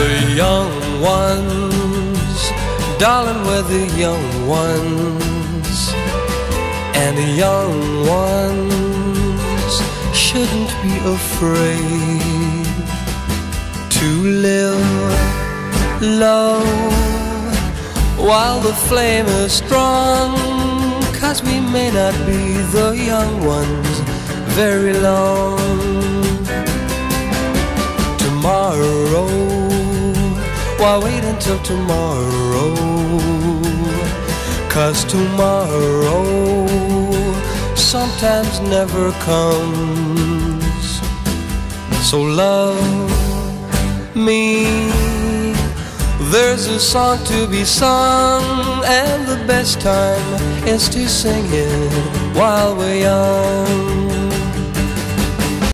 the young ones, darling, we're the young ones, and the young ones shouldn't be afraid to live low while the flame is strong. Cause we may not be the young ones very long. Tomorrow, why wait until tomorrow? Cause tomorrow sometimes never comes. So love me. There's a song to be sung, and the best time is to sing it while we're young.